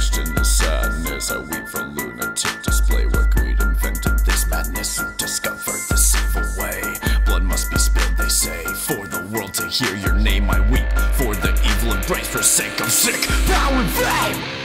drenched in the sadness. I weep for lunatic display What greed invented this madness and discovered this evil way. Blood must be spilled, they say, for the world to hear your name. I weep for the evil embrace for sake of sick power and fame.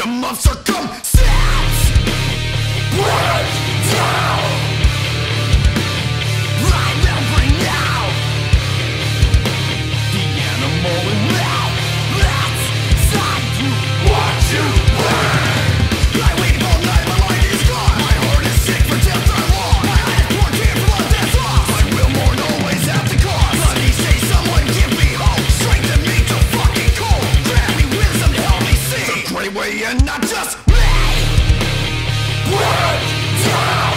Victim of circumstance. Break. way and not just me! Break down!